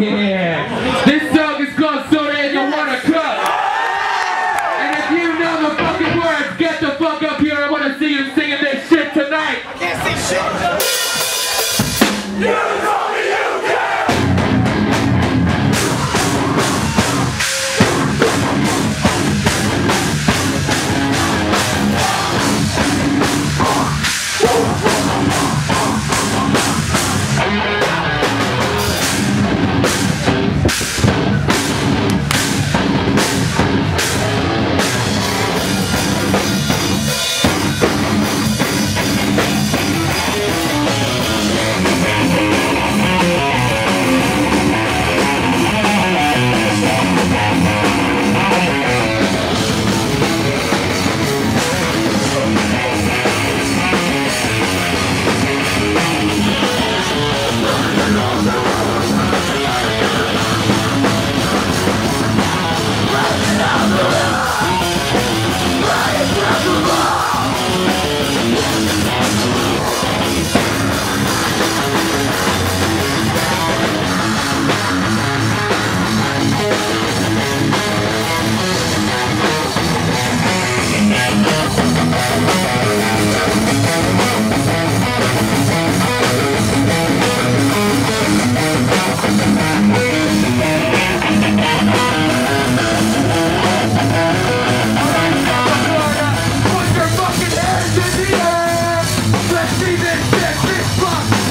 Yeah. fuck.